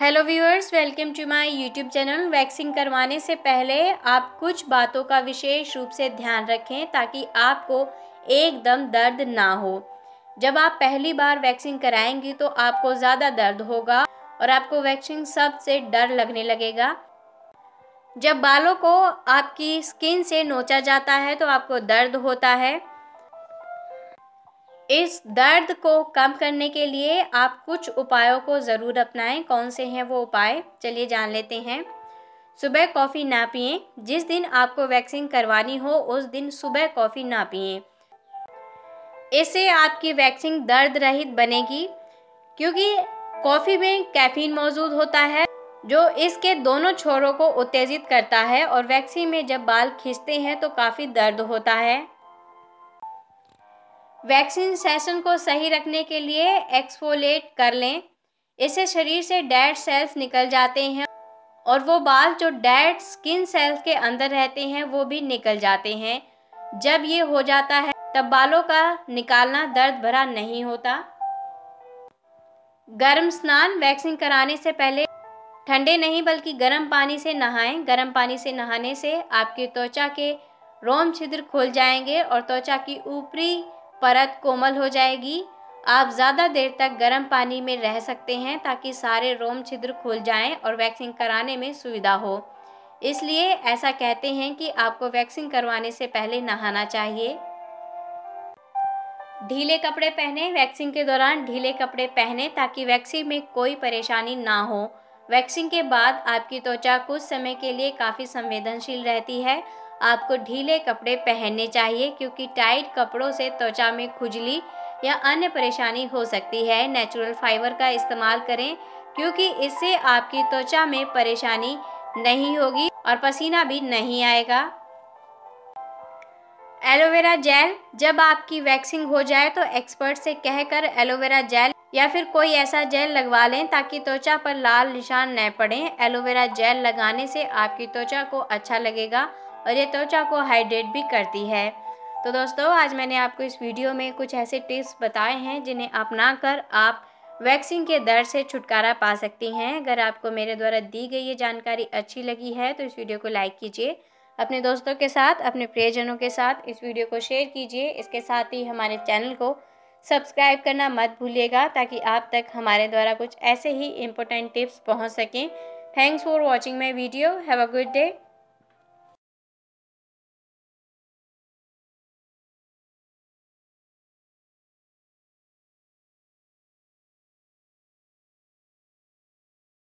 Hello viewers welcome to my YouTube channel vaccine करवाने से पहले आप कुछ बातों का विशेष रूप से ध्यान रखें ताकि आपको एकदम दर्द ना हो। जब आप पहली बार वैक्सीन कराएँगी तो आपको ज़्यादा दर्द होगा और आपको वैक्सीन सबसे डर लगने लगेगा। जब बालों को आपकी स्किन से नोचा जाता है तो आपको दर्द होता है। इस दर्द को कम करने के लिए आप कुछ उपायों को ज़रूर अपनाएँ। कौन से हैं वो उपाय? चलिए जान लेते हैं। सुबह कॉफ़ी ना पिए। जिस दिन आपको वैक्सीन करवानी हो, उस दिन सुबह कॉफ़ी ना पिए। इससे आपकी वैक्सीन दर्द रहित बनेगी, क्योंकि कॉफ़ी में कैफीन मौजूद होता है, जो इसके दोनों छोरों को उत्तेजित करता है, और वैक्सीन में जब बाल खींचते हैं तो काफ़ी दर्द होता है। वैक्सीन सेशन को सही रखने के लिए एक्सफोलेट कर लें। इससे शरीर से डेड सेल्स निकल जाते हैं और वो बाल जो डेड स्किन सेल्स के अंदर रहते हैं, वो भी निकल जाते हैं। जब ये हो जाता है, तब बालों का निकालना दर्द भरा नहीं होता। गर्म स्नान वैक्सीन कराने से पहले ठंडे नहीं, बल्कि गर्म पानी से नहाएँ। गर्म पानी से नहाने से आपकी त्वचा के रोम छिद्र खुल जाएँगे और त्वचा की ऊपरी परत कोमल हो जाएगी। आप ज़्यादा देर तक गर्म पानी में रह सकते हैं ताकि सारे रोम छिद्र खुल जाएँ और वैक्सीन कराने में सुविधा हो। इसलिए ऐसा कहते हैं कि आपको वैक्सीन करवाने से पहले नहाना चाहिए। ढीले कपड़े पहने वैक्सीन के दौरान ढीले कपड़े पहने ताकि वैक्सीन में कोई परेशानी ना हो। वैक्सीन के बाद आपकी त्वचा कुछ समय के लिए काफ़ी संवेदनशील रहती है आपको ढीले कपड़े पहनने चाहिए, क्योंकि टाइट कपड़ों से त्वचा में खुजली या अन्य परेशानी हो सकती है। नेचुरल फाइबर का इस्तेमाल करें, क्योंकि इससे आपकी त्वचा में परेशानी नहीं होगी और पसीना भी नहीं आएगा। एलोवेरा जेल जब आपकी वैक्सिंग हो जाए तो एक्सपर्ट से कहकर एलोवेरा जेल या फिर कोई ऐसा जेल लगवा लें ताकि त्वचा पर लाल निशान न पड़े। एलोवेरा जेल लगाने से आपकी त्वचा को अच्छा लगेगा और ये त्वचा को हाइड्रेट भी करती है। तो दोस्तों, आज मैंने आपको इस वीडियो में कुछ ऐसे टिप्स बताए हैं, जिन्हें अपना कर आप वैक्सीन के दर्द से छुटकारा पा सकती हैं। अगर आपको मेरे द्वारा दी गई ये जानकारी अच्छी लगी है तो इस वीडियो को लाइक कीजिए। अपने दोस्तों के साथ, अपने प्रियजनों के साथ इस वीडियो को शेयर कीजिए। इसके साथ ही हमारे चैनल को सब्सक्राइब करना मत भूलिएगा, ताकि आप तक हमारे द्वारा कुछ ऐसे ही इम्पोर्टेंट टिप्स पहुँच सकें। Thanks for watching my video have a good day